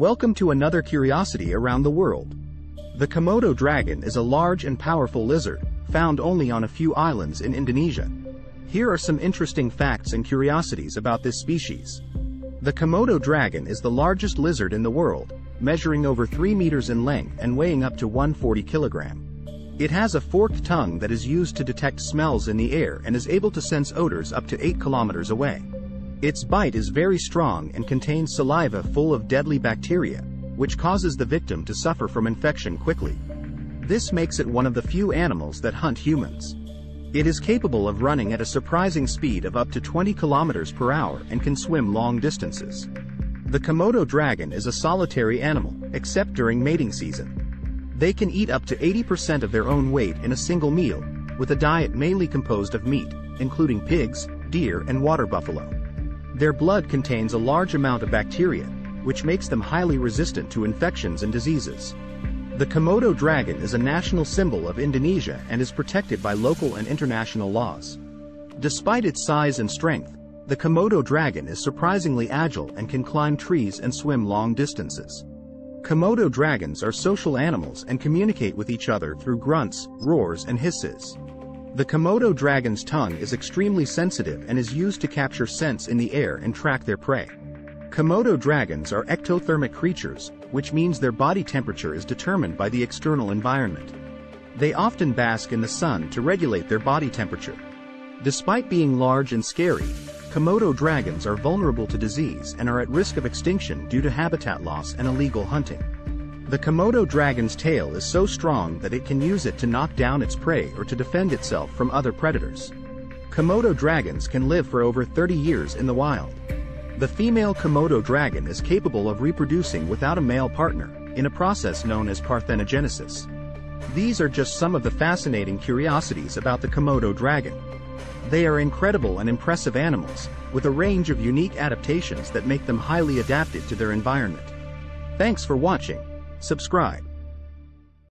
Welcome to another curiosity around the world. The Komodo dragon is a large and powerful lizard, found only on a few islands in Indonesia. Here are some interesting facts and curiosities about this species. The Komodo dragon is the largest lizard in the world, measuring over 3 meters in length and weighing up to 140 kilogram. It has a forked tongue that is used to detect smells in the air and is able to sense odors up to 8 kilometers away. Its bite is very strong and contains saliva full of deadly bacteria, which causes the victim to suffer from infection quickly. This makes it one of the few animals that hunt humans. It is capable of running at a surprising speed of up to 20 kilometers per hour and can swim long distances. The Komodo dragon is a solitary animal, except during mating season. They can eat up to 80% of their own weight in a single meal, with a diet mainly composed of meat, including pigs, deer and water buffalo. Their blood contains a large amount of bacteria, which makes them highly resistant to infections and diseases. The Komodo dragon is a national symbol of Indonesia and is protected by local and international laws. Despite its size and strength, the Komodo dragon is surprisingly agile and can climb trees and swim long distances. Komodo dragons are social animals and communicate with each other through grunts, roars and hisses. The Komodo dragon's tongue is extremely sensitive and is used to capture scents in the air and track their prey. Komodo dragons are ectothermic creatures, which means their body temperature is determined by the external environment. They often bask in the sun to regulate their body temperature. Despite being large and scary, Komodo dragons are vulnerable to disease and are at risk of extinction due to habitat loss and illegal hunting. The Komodo dragon's tail is so strong that it can use it to knock down its prey or to defend itself from other predators. Komodo dragons can live for over 30 years in the wild. The female Komodo dragon is capable of reproducing without a male partner, in a process known as parthenogenesis. These are just some of the fascinating curiosities about the Komodo dragon. They are incredible and impressive animals, with a range of unique adaptations that make them highly adapted to their environment. Thanks for watching. Subscribe.